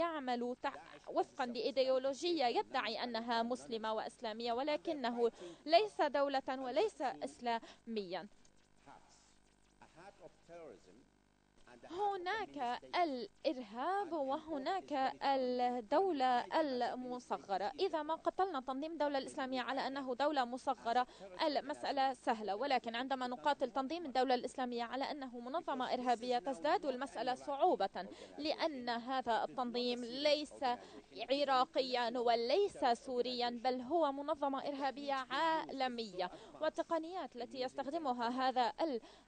يعمل وفقا لإيديولوجية يدعي أنها مسلمة وإسلامية ولكنه ليس دولة وليس إسلاميا. هناك الإرهاب وهناك الدولة المصغرة. إذا ما قتلنا تنظيم الدولة الإسلامية على أنه دولة مصغرة المسألة سهلة. ولكن عندما نقاتل تنظيم الدولة الإسلامية على أنه منظمة إرهابية تزداد المسألة صعوبة لأن هذا التنظيم ليس عراقيا وليس سوريا بل هو منظمة إرهابية عالمية. والتقنيات التي يستخدمها هذا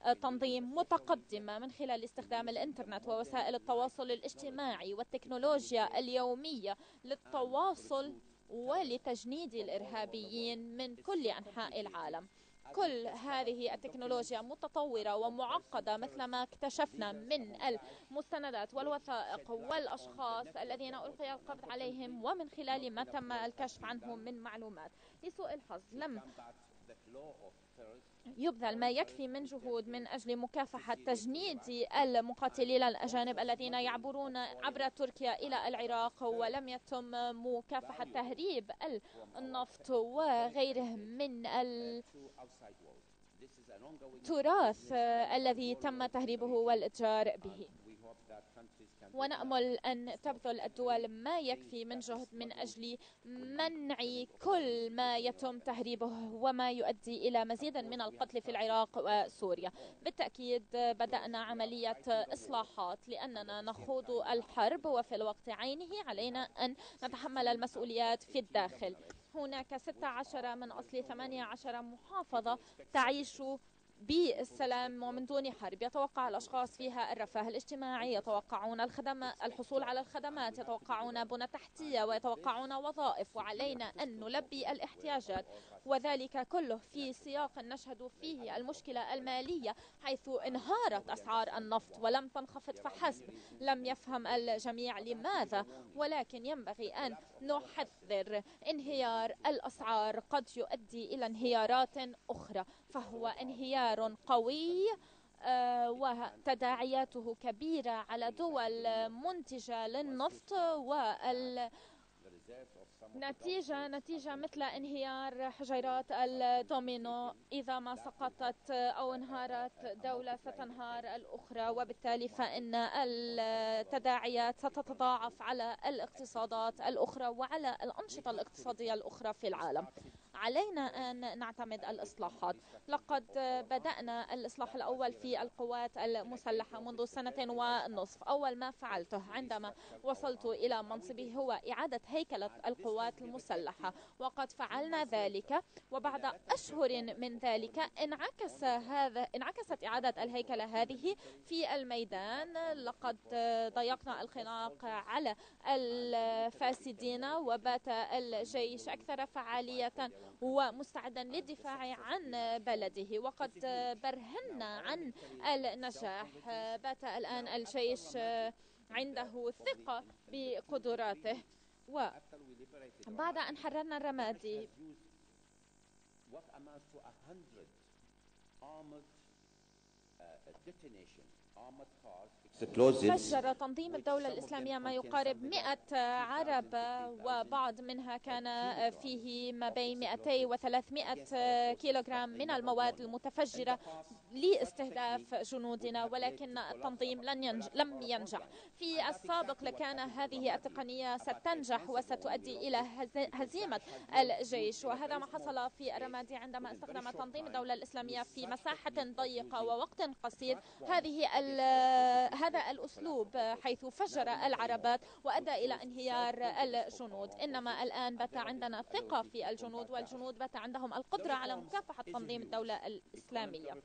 التنظيم متقدمة من خلال استخدام الإنترنت ووسائل التواصل الاجتماعي والتكنولوجيا اليومية للتواصل ولتجنيد الإرهابيين من كل أنحاء العالم. كل هذه التكنولوجيا متطورة ومعقدة مثل ما اكتشفنا من المستندات والوثائق والأشخاص الذين ألقي القبض عليهم ومن خلال ما تم الكشف عنهم من معلومات. لسوء الحظ لم يبذل ما يكفي من جهود من أجل مكافحة تجنيد المقاتلين الأجانب الذين يعبرون عبر تركيا إلى العراق ولم يتم مكافحة تهريب النفط وغيره من التراث الذي تم تهريبه والإتجار به. ونأمل أن تبذل الدول ما يكفي من جهد من أجل منع كل ما يتم تهريبه وما يؤدي إلى مزيد من القتل في العراق وسوريا. بالتأكيد بدأنا عملية إصلاحات لأننا نخوض الحرب وفي الوقت عينه علينا أن نتحمل المسؤوليات في الداخل. هناك 16 من أصل 18 محافظة تعيش بالسلام ومن دون حرب يتوقع الأشخاص فيها الرفاه الاجتماعي يتوقعون الخدمات الحصول على الخدمات يتوقعون بنى تحتية ويتوقعون وظائف وعلينا أن نلبي الاحتياجات. وذلك كله في سياق نشهد فيه المشكلة المالية حيث انهارت أسعار النفط ولم تنخفض فحسب. لم يفهم الجميع لماذا ولكن ينبغي أن نحذر. انهيار الأسعار قد يؤدي إلى انهيارات أخرى فهو انهيار قوي آه، وتداعياته كبيرة على دول منتجة للنفط وال نتيجة نتيجة مثل انهيار حجيرات الدومينو. إذا ما سقطت أو انهارت دولة ستنهار الأخرى وبالتالي فإن التداعيات ستتضاعف على الاقتصادات الأخرى وعلى الأنشطة الاقتصادية الأخرى في العالم. علينا أن نعتمد الإصلاحات. لقد بدأنا الإصلاح الأول في القوات المسلحة منذ سنة ونصف. أول ما فعلته عندما وصلت إلى منصبي هو إعادة هيكلة القوات المسلحة وقد فعلنا ذلك. وبعد أشهر من ذلك انعكس هذا انعكست إعادة الهيكلة هذه في الميدان. لقد ضيقنا الخناق على الفاسدين وبات الجيش أكثر فعالية. ومستعدا للدفاع عن بلده. وقد برهنا عن النجاح. بات الآن الجيش عنده ثقة بقدراته. وبعد أن حررنا الرمادي. فجر تنظيم الدولة الإسلامية ما يقارب 100 عرب وبعض منها كان فيه ما بين 200 و 300 كيلوغرام من المواد المتفجرة لاستهداف جنودنا ولكن التنظيم لن ينجح لم ينجح. في السابق لكان هذه التقنية ستنجح وستؤدي إلى هزيمة الجيش وهذا ما حصل في الرمادي عندما استخدم تنظيم الدولة الإسلامية في مساحة ضيقة ووقت قصير هذه هذا الأسلوب حيث فجر العربات وأدى إلى انهيار الجنود. إنما الآن بات عندنا ثقة في الجنود والجنود بات عندهم القدرة على مكافحة تنظيم الدولة الإسلامية.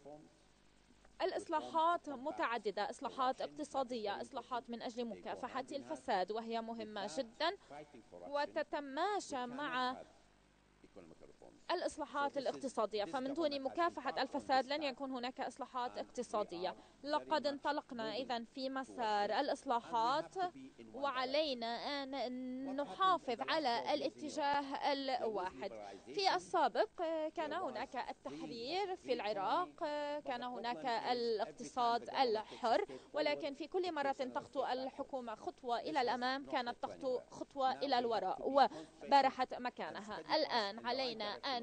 الإصلاحات متعددة إصلاحات اقتصادية إصلاحات من أجل مكافحة الفساد وهي مهمة جدا وتتماشى مع الإصلاحات الاقتصادية. فمن دون مكافحة الفساد لن يكون هناك إصلاحات اقتصادية. لقد انطلقنا إذا في مسار الإصلاحات وعلينا أن نحافظ على الاتجاه الواحد. في السابق كان هناك التحرير في العراق كان هناك الاقتصاد الحر ولكن في كل مرة تخطو الحكومة خطوة إلى الأمام كانت تخطو خطوة إلى الوراء وبارحت مكانها. الآن علينا أن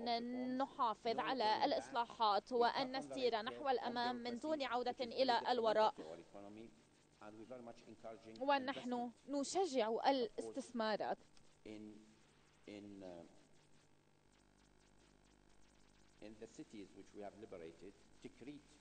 نحافظ على الإصلاحات وأن نسير نحو الأمام من دون عودة إلى الوراء. ونحن نشجع الاستثمارات.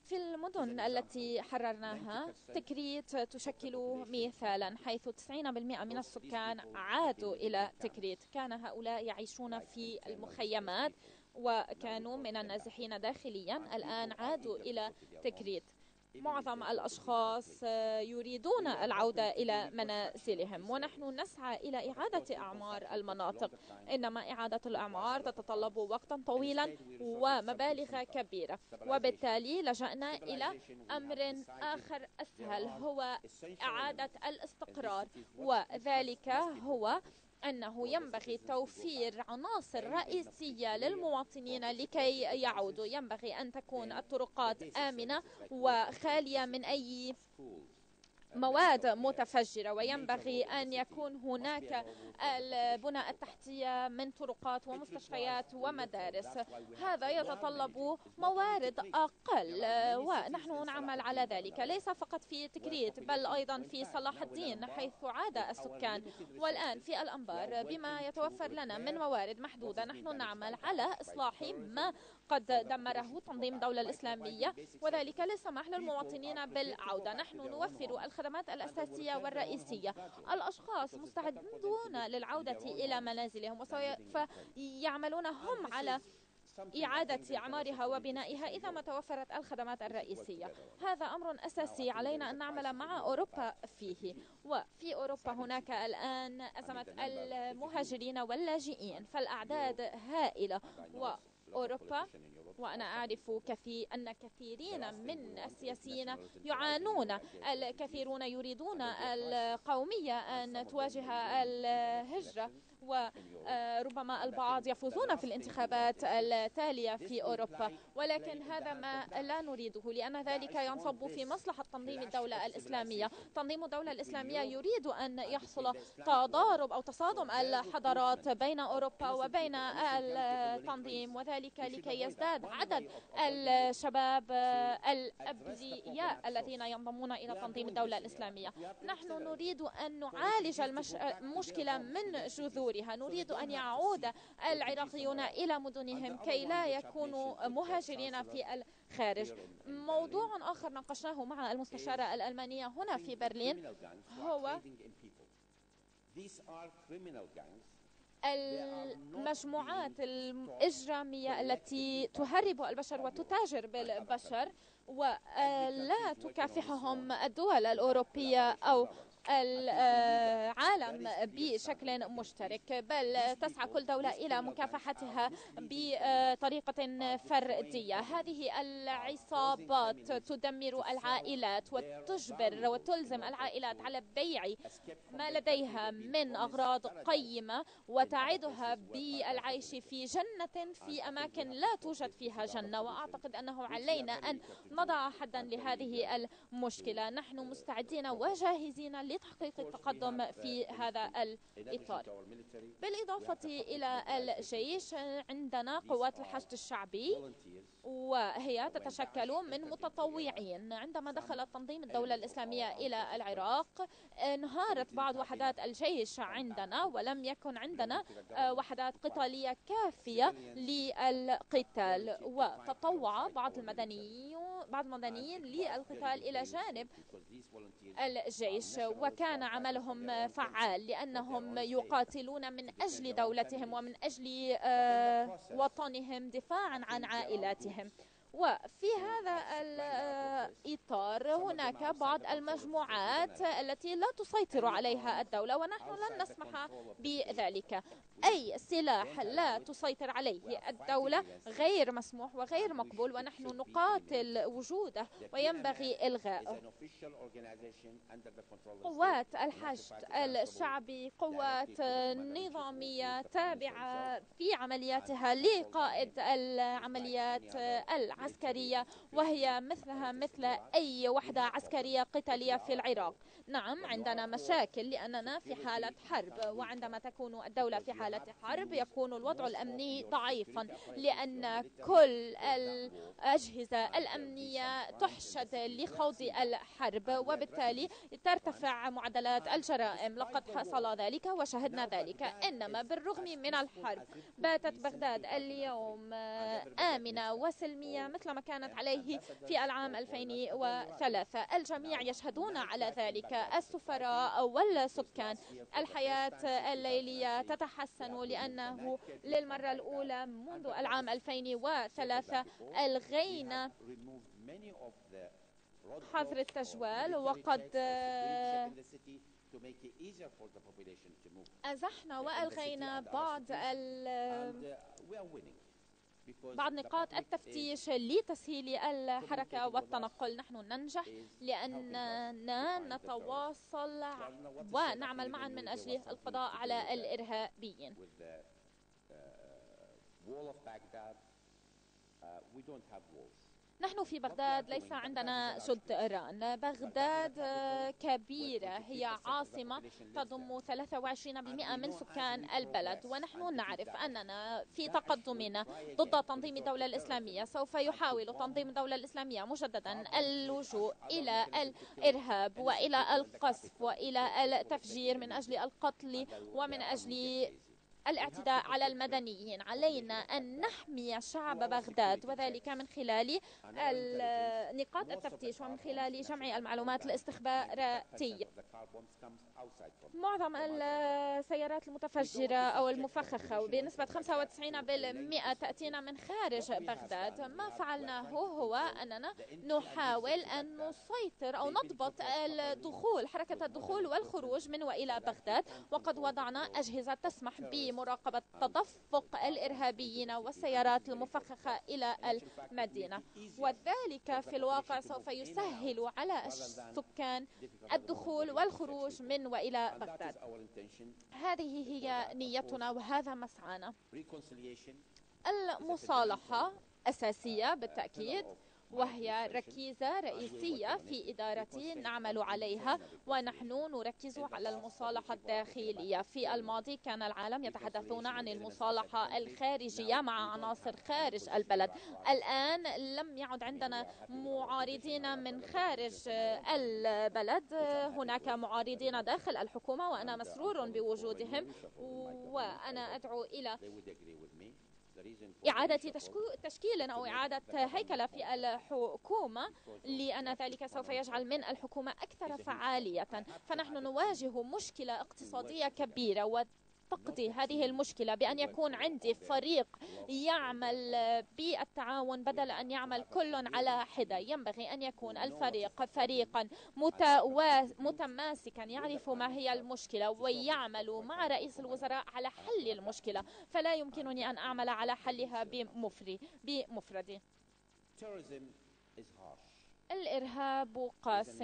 في المدن التي حررناها تكريت. تشكل مثالا حيث 90% من السكان عادوا إلى تكريت. كان هؤلاء يعيشون في المخيمات وكانوا من النازحين داخليا الآن عادوا إلى تكريت. معظم الأشخاص يريدون العودة إلى منازلهم. ونحن نسعى إلى إعادة أعمار المناطق. إنما إعادة الأعمار تتطلب وقتا طويلا ومبالغ كبيرة. وبالتالي لجأنا إلى أمر آخر أسهل هو إعادة الاستقرار. وذلك هو أنه ينبغي توفير عناصر رئيسية للمواطنين لكي يعودوا. ينبغي أن تكون الطرقات آمنة وخالية من أي مواد متفجرة وينبغي أن يكون هناك البنى التحتية من طرقات ومستشفيات ومدارس. هذا يتطلب موارد أقل ونحن نعمل على ذلك. ليس فقط في تكريت بل أيضا في صلاح الدين حيث عاد السكان. والآن في الأنبار بما يتوفر لنا من موارد محدودة نحن نعمل على إصلاح ما قد دمره تنظيم الدولة الإسلامية. وذلك للسماح للمواطنين بالعودة. نحن نوفر الخدمات الأساسية والرئيسية. الأشخاص مستعدون للعودة إلى منازلهم وسوف يعملون هم على إعادة إعمارها وبنائها إذا ما توفرت الخدمات الرئيسية. هذا أمر أساسي علينا أن نعمل مع أوروبا فيه. وفي أوروبا هناك الآن أزمة المهاجرين واللاجئين فالأعداد هائلة. وأوروبا وأنا أعرف كثير أن كثيرين من السياسيين يعانون الكثيرون يريدون القومية أن تواجه الهجرة. وربما البعض يفوزون في الانتخابات التالية في أوروبا. ولكن هذا ما لا نريده لأن ذلك ينصب في مصلحة تنظيم الدولة الإسلامية. تنظيم الدولة الإسلامية يريد أن يحصل تضارب أو تصادم الحضارات بين أوروبا وبين التنظيم وذلك لكي يزداد عدد الشباب الأبرياء الذين ينضمون إلى تنظيم الدولة الإسلامية. نحن نريد أن نعالج المشكلة من جذورها نريد أن يعود العراقيون إلى مدنهم كي لا يكونوا مهاجرين في الخارج. موضوع آخر ناقشناه مع المستشارة الألمانية هنا في برلين. هو المجموعات الإجرامية التي تهرب البشر وتتاجر بالبشر ولا تكافحهم الدول الأوروبية أو العالم بشكل مشترك بل تسعى كل دولة إلى مكافحتها بطريقة فردية. هذه العصابات تدمر العائلات وتجبر وتلزم العائلات على بيع ما لديها من أغراض قيمة وتعدها بالعيش في جنة في أماكن لا توجد فيها جنة. وأعتقد أنه علينا أن نضع حدا لهذه المشكلة. نحن مستعدين وجاهزين لتحقيق التقدم في هذا الإطار. بالإضافة إلى الجيش عندنا قوات الحشد الشعبي وهي تتشكل من متطوعين. عندما دخل تنظيم الدولة الإسلامية إلى العراق انهارت بعض وحدات الجيش عندنا ولم يكن عندنا وحدات قتالية كافية للقتال. وتطوع بعض المدنيين بعض المدنيين للقتال إلى جانب الجيش وكان عملهم فعال لأنهم يقاتلون من أجل دولتهم ومن أجل وطنهم دفاعا عن عائلاتهم. وفي هذا الإطار هناك بعض المجموعات التي لا تسيطر عليها الدولة ونحن لن نسمح بذلك. أي سلاح لا تسيطر عليه الدولة غير مسموح وغير مقبول ونحن نقاتل وجوده وينبغي إلغائه قوات الحشد الشعبي قوات نظامية تابعة في عملياتها لقائد العمليات العسكرية. وهي مثلها مثل أي وحدة عسكرية قتالية في العراق. نعم عندنا مشاكل لأننا في حالة حرب وعندما تكون الدولة في حالة حرب يكون الوضع الأمني ضعيفا لأن كل الأجهزة الأمنية تحشد لخوض الحرب وبالتالي ترتفع معدلات الجرائم. لقد حصل ذلك وشهدنا ذلك. إنما بالرغم من الحرب باتت بغداد اليوم آمنة وسلمية مثل ما كانت عليه في العام 2003 الجميع يشهدون على ذلك السفراء والسكان الحياة الليلية تتحسن لأنه للمرة الأولى منذ العام 2003 ألغينا حظر التجوال وقد أزحنا وألغينا بعض ال بعض نقاط التفتيش لتسهيل الحركة والتنقل. نحن ننجح لأننا نتواصل ونعمل معا من أجل القضاء على الإرهابيين. نحن في بغداد ليس عندنا جدران بغداد كبيرة هي عاصمة تضم 23% من سكان البلد. ونحن نعرف أننا في تقدمنا ضد تنظيم الدولة الإسلامية. سوف يحاول تنظيم الدولة الإسلامية مجددا اللجوء إلى الإرهاب وإلى القصف وإلى التفجير من أجل القتل ومن أجل الاعتداء على المدنيين. علينا أن نحمي شعب بغداد وذلك من خلال نقاط التفتيش ومن خلال جمع المعلومات الاستخباراتية معظم السيارات المتفجرة أو المفخخة بنسبة 95% تأتينا من خارج بغداد. ما فعلناه هو أننا نحاول أن نسيطر أو نضبط الدخول حركة الدخول والخروج من وإلى بغداد وقد وضعنا أجهزة تسمح بمراقبة تدفق الإرهابيين والسيارات المفخخة إلى المدينة. وذلك في الواقع سوف يسهل على السكان الدخول والخروج من وإلى بغداد. هذه هي نيتنا وهذا مسعانا. المصالحة أساسية بالتأكيد. وهي ركيزة رئيسية في إدارتي نعمل عليها ونحن نركز على المصالحة الداخلية. في الماضي كان العالم يتحدثون عن المصالحة الخارجية مع عناصر خارج البلد. الآن لم يعد عندنا معارضين من خارج البلد. هناك معارضين داخل الحكومة وأنا مسرور بوجودهم وأنا أدعو إلى إعادة تشكيل أو إعادة هيكلة في الحكومة لأن ذلك سوف يجعل من الحكومة أكثر فعالية. فنحن نواجه مشكلة اقتصادية كبيرة تقضي هذه المشكلة بأن يكون عندي فريق يعمل بالتعاون بدل أن يعمل كل على حدة. ينبغي أن يكون الفريق فريقا متماسكا يعرف ما هي المشكلة ويعمل مع رئيس الوزراء على حل المشكلة. فلا يمكنني أن أعمل على حلها بمفردي. الإرهاب قاس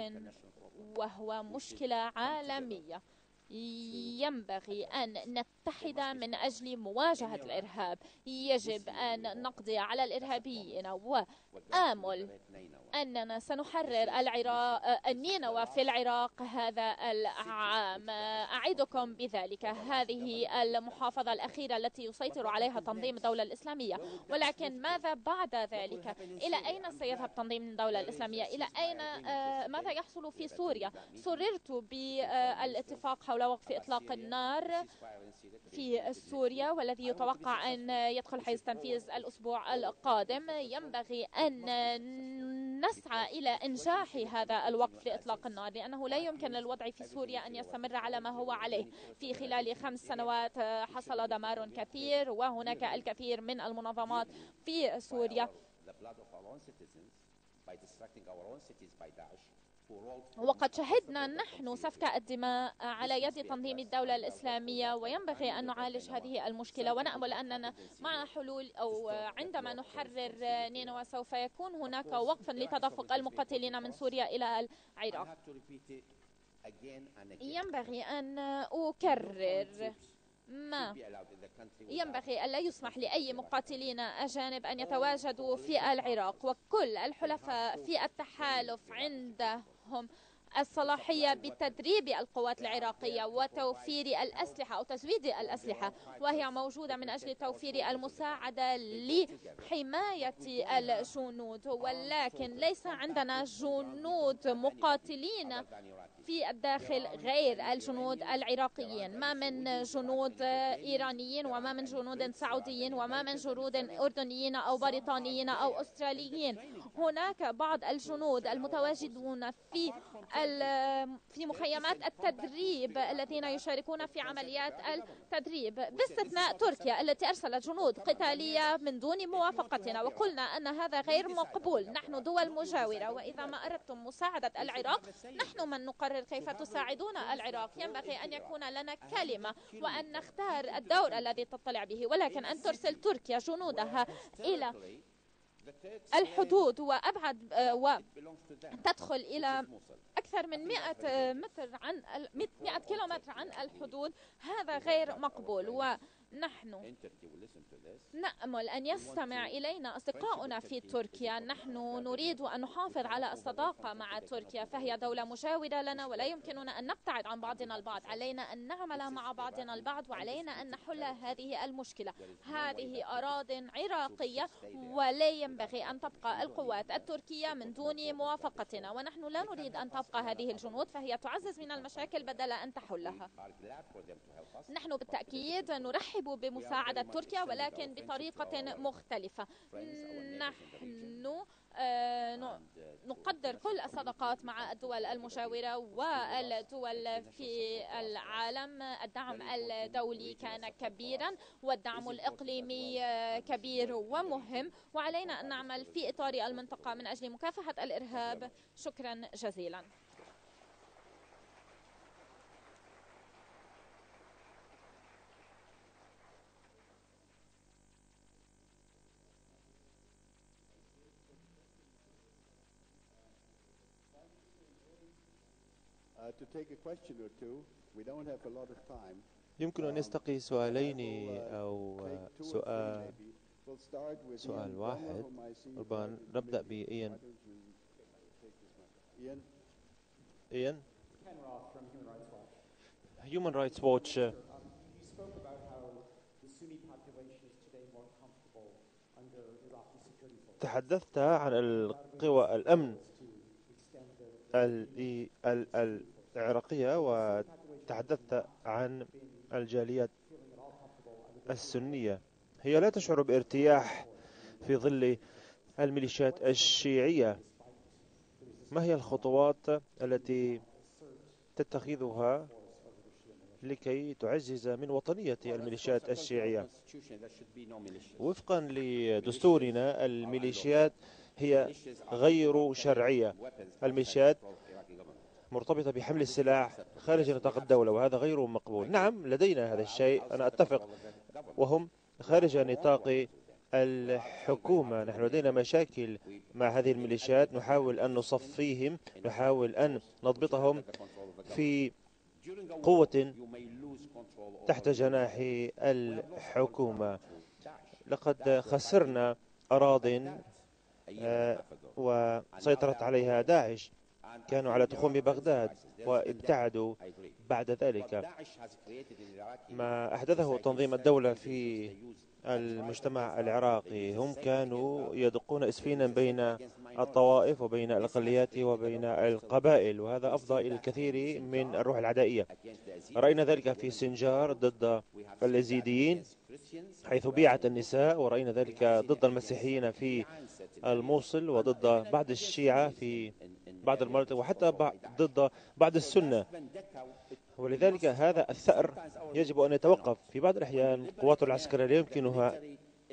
وهو مشكلة عالمية. ينبغي أن نتحد من أجل مواجهة الإرهاب. يجب أن نقضي على الإرهابيين. وآمل أننا سنحرر العراق النينوى في العراق هذا العام. أعدكم بذلك. هذه المحافظة الأخيرة التي يسيطر عليها تنظيم الدولة الإسلامية. ولكن ماذا بعد ذلك؟ إلى أين سيذهب تنظيم الدولة الإسلامية؟ إلى أين ماذا يحصل في سوريا؟ سررت بالاتفاق حول وقف إطلاق النار في سوريا والذي يتوقع أن يدخل حيز تنفيذ الأسبوع القادم. ينبغي أن نسعى إلى إنجاح هذا الوقف لإطلاق النار لأنه لا يمكن للوضع في سوريا أن يستمر على ما هو عليه. في خلال خمس سنوات حصل دمار كثير وهناك الكثير من المنظمات في سوريا. وقد شهدنا نحن سفك الدماء على يد تنظيم الدولة الإسلامية وينبغي أن نعالج هذه المشكلة ونأمل أننا مع حلول أو عندما نحرر نينوى سوف يكون هناك وقف لتدفق المقاتلين من سوريا إلى العراق. ينبغي أن أكرر ما ينبغي ألا يسمح لأي مقاتلين أجانب أن يتواجدوا في العراق وكل الحلفاء في التحالف عندهم الصلاحية بتدريب القوات العراقية وتوفير الأسلحة أو تزويد الأسلحة وهي موجودة من أجل توفير المساعدة لحماية الجنود. ولكن ليس عندنا جنود مقاتلين. في الداخل غير الجنود العراقيين. ما من جنود إيرانيين وما من جنود سعوديين وما من جنود أردنيين أو بريطانيين أو أستراليين. هناك بعض الجنود المتواجدون في في مخيمات التدريب الذين يشاركون في عمليات التدريب. باستثناء تركيا التي أرسلت جنود قتالية من دون موافقتنا وقلنا أن هذا غير مقبول. نحن دول مجاورة وإذا ما أردتم مساعدة العراق نحن من نقرر كيف تساعدون العراق؟ ينبغي أن يكون لنا كلمة وأن نختار الدور الذي تطلع به ولكن أن ترسل تركيا جنودها إلى الحدود وأبعد آه، وتدخل إلى أكثر من 100 متر عن 100 كيلومتر عن الحدود. هذا غير مقبول ونحن نأمل أن يستمع إلينا أصدقاؤنا في تركيا. نحن نريد أن نحافظ على الصداقة مع تركيا. فهي دولة مجاورة لنا ولا يمكننا أن نبتعد عن بعضنا البعض. علينا أن نعمل مع بعضنا البعض وعلينا أن نحل هذه المشكلة. هذه أراض عراقية ولا ينبغي أن تبقى القوات التركية من دون موافقتنا. ونحن لا نريد أن تبقى هذه الجنود. فهي تعزز من المشاكل بدل أن تحلها. نحن بالتأكيد نرحب بمساعدة تركيا ولكن بطريقة مختلفة. نحن آه، نقدر كل الصداقات مع الدول المجاورة والدول في العالم. الدعم الدولي كان كبيرا والدعم الإقليمي آه، كبير ومهم. وعلينا أن نعمل في إطار المنطقة من أجل مكافحة الإرهاب. شكرا جزيلا. يمكن أن نستقي سؤالين أو سؤال سؤال واحد. ربما نبدأ بإيان. إيان Human Rights Watch. تحدثت عن القوى الأمن. العراقية وتحدثت عن الجاليات السنية. هي لا تشعر بارتياح في ظل الميليشيات الشيعية. ما هي الخطوات التي تتخذها لكي تعزز من وطنية الميليشيات الشيعية؟ وفقا لدستورنا الميليشيات هي غير شرعية. الميليشيات مرتبطة بحمل السلاح خارج نطاق الدولة وهذا غير مقبول. نعم لدينا هذا الشيء أنا أتفق. وهم خارج نطاق الحكومة. نحن لدينا مشاكل مع هذه الميليشيات. نحاول أن نصفيهم نحاول أن نضبطهم في قوة تحت جناح الحكومة. لقد خسرنا أراض آه، وسيطرت عليها داعش. كانوا على تخوم بغداد وابتعدوا بعد ذلك. ما أحدثه تنظيم الدولة في المجتمع العراقي هم كانوا يدقون إسفينا بين الطوائف وبين الأقليات وبين القبائل وهذا أفضى إلى الكثير من الروح العدائية. رأينا ذلك في سنجار ضد اليزيديين حيث بيعت النساء ورأينا ذلك ضد المسيحيين في الموصل وضد بعض الشيعة في بعض المناطق وحتى ضد بعض السنة. ولذلك هذا الثأر يجب أن يتوقف. في بعض الأحيان القوات العسكرية لا يمكنها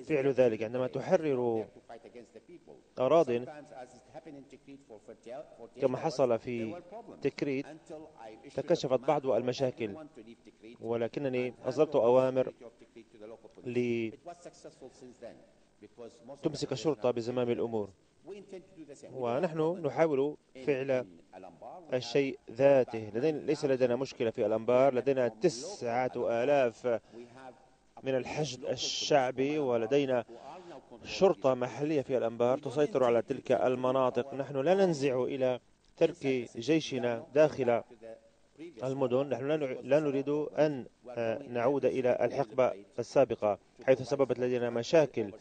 فعل ذلك عندما تحرر أراض كما حصل في تكريت تكشفت بعض المشاكل. ولكنني أصدرت أوامر لتمسك الشرطة بزمام الأمور. ونحن نحاول فعل الشيء ذاته. لدينا ليس لدينا مشكلة في الأنبار. لدينا تسعة آلاف من الحشد الشعبي ولدينا شرطة محلية في الأنبار تسيطر على تلك المناطق. نحن لا ننزع إلى ترك جيشنا داخل المدن. نحن لا نريد أن نعود إلى الحقبة السابقة حيث سببت لدينا مشاكل.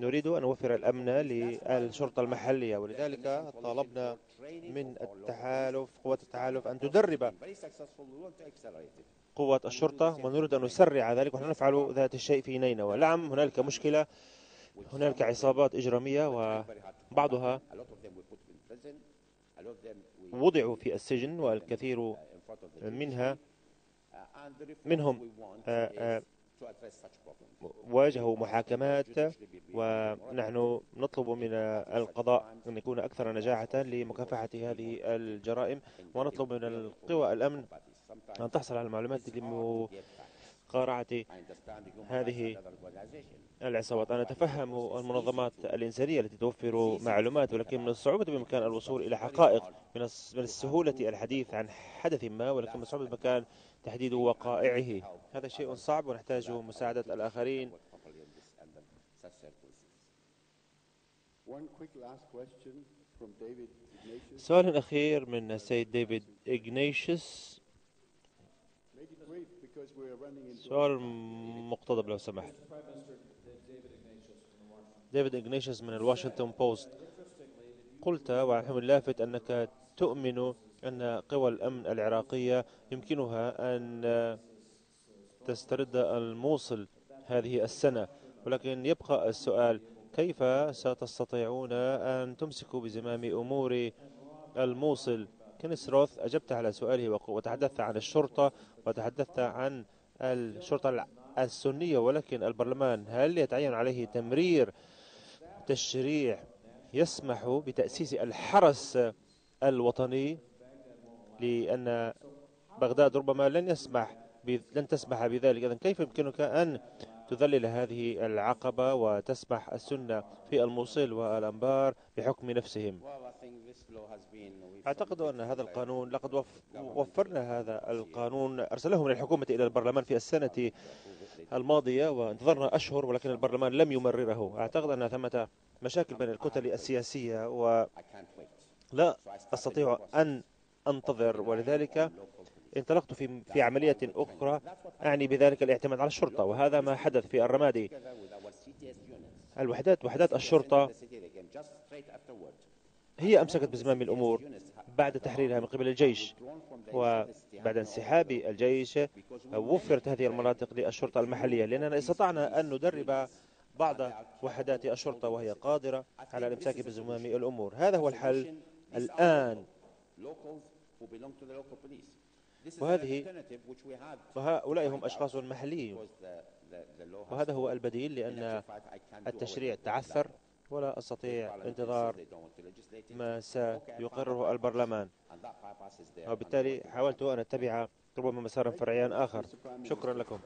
نريد أن نوفر الأمن للشرطة المحلية ولذلك طالبنا من التحالف قوة التحالف أن تدرب قوة الشرطة ونريد أن نسرع ذلك ونحن نفعل ذات الشيء في نينوى. نعم هنالك مشكلة هنالك عصابات إجرامية وبعضها وضعوا في السجن والكثير منها منهم آه، آه، واجهوا محاكمات ونحن نطلب من القضاء أن يكون أكثر نجاعة لمكافحة هذه الجرائم ونطلب من القوى الأمن أن تحصل على المعلومات لمقارعة هذه العصابات. أنا أتفهم المنظمات الإنسانية التي توفر معلومات ولكن من الصعوبة بمكان الوصول إلى حقائق من السهولة الحديث عن حدث ما ولكن من الصعوبة بمكان تحديد وقائعه. هذا شيء صعب ونحتاج مساعدة الآخرين. سؤال أخير من السيد ديفيد إغنيشيس سؤال مقتضب لو سمحت. ديفيد إغنيشيس من الواشنطن بوست. قلت وعلى اللافت أنك تؤمن أن قوى الأمن العراقية يمكنها أن تسترد الموصل هذه السنة. ولكن يبقى السؤال كيف ستستطيعون أن تمسكوا بزمام أمور الموصل؟ كنس روث أجبت على سؤاله وتحدثت عن الشرطة وتحدثت عن الشرطة السنية. ولكن البرلمان هل يتعين عليه تمرير تشريع يسمح بتأسيس الحرس الوطني؟ لأن بغداد ربما لن يسمح لن تسمح بذلك. إذن كيف يمكنك أن تذلل هذه العقبة وتسمح السنة في الموصل والأنبار بحكم نفسهم؟ أعتقد أن هذا القانون لقد وفرنا هذا القانون أرسله من الحكومة إلى البرلمان في السنة الماضية وانتظرنا أشهر ولكن البرلمان لم يمرره. أعتقد أن ثمة مشاكل بين الكتل السياسية ولا أستطيع أن أنتظر. ولذلك انطلقت في في عملية أخرى أعني بذلك الاعتماد على الشرطة وهذا ما حدث في الرمادي. الوحدات وحدات الشرطة هي أمسكت بزمام الأمور بعد تحريرها من قبل الجيش وبعد انسحاب الجيش وفرت هذه المناطق للشرطة المحلية لأننا استطعنا أن ندرب بعض وحدات الشرطة وهي قادرة على الإمساك بزمام الأمور. هذا هو الحل الآن. وهذه وهؤلاء هم أشخاص محليون. وهذا هو البديل لأن التشريع تعثر ولا أستطيع انتظار ما سيقرره البرلمان. وبالتالي حاولت أن أتبع ربما مسارا فرعيا آخر. شكرا لكم.